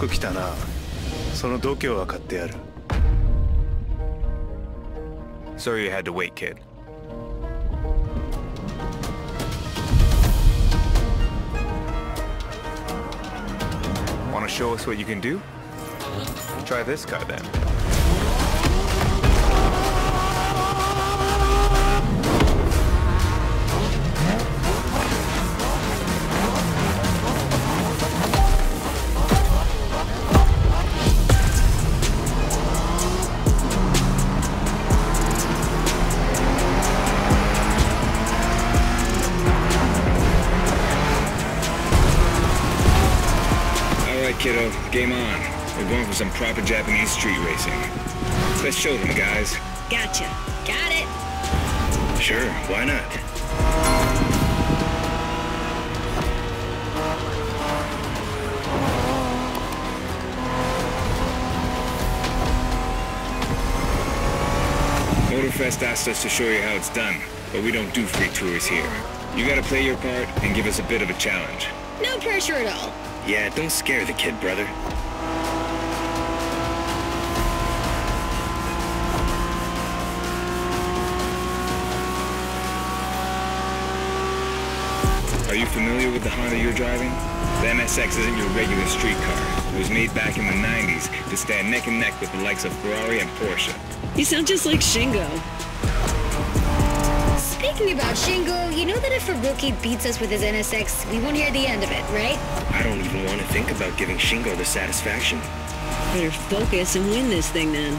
あよく来たなその度胸は買ってやる Sorry you had to wait, kid. Want to show us what you can do? Try this guy then. Kiddo, game on. We're going for some proper Japanese street racing. Let's show them, guys. Gotcha. Got it. Sure, why not? Motorfest asked us to show you how it's done, but we don't do free tours here. You gotta play your part and give us a bit of a challenge. No pressure at all. Yeah, don't scare the kid, brother. Are you familiar with the Honda you're driving? The NSX isn't your regular street car. It was made back in the 90s to stand neck and neck with the likes of Ferrari and Porsche. You sound just like Shingo. Speaking about Shingo, you know that if a rookie beats us with his NSX, we won't hear the end of it, right? I don't even want to think about giving Shingo the satisfaction. Better focus and win this thing then.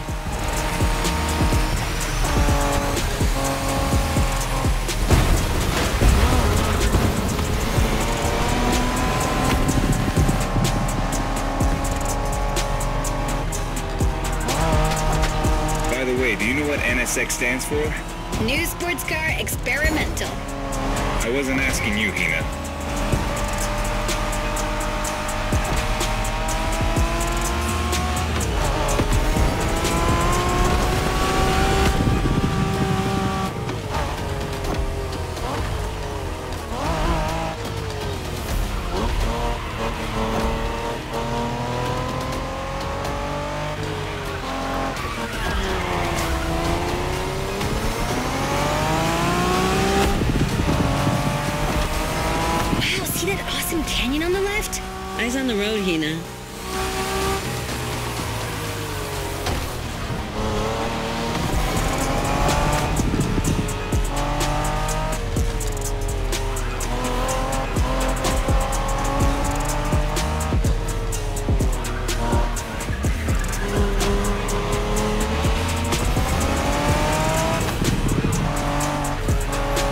By the way, do you know what NSX stands for? New sports car experimental. I wasn't asking you, Hina. Eyes on the road, Hina.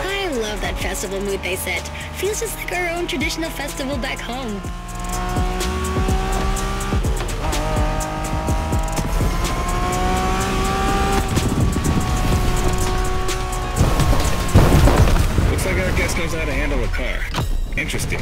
I love that festival mood they set. Feels just like our own traditional festival back home. Our guest knows how to handle a car. Interesting.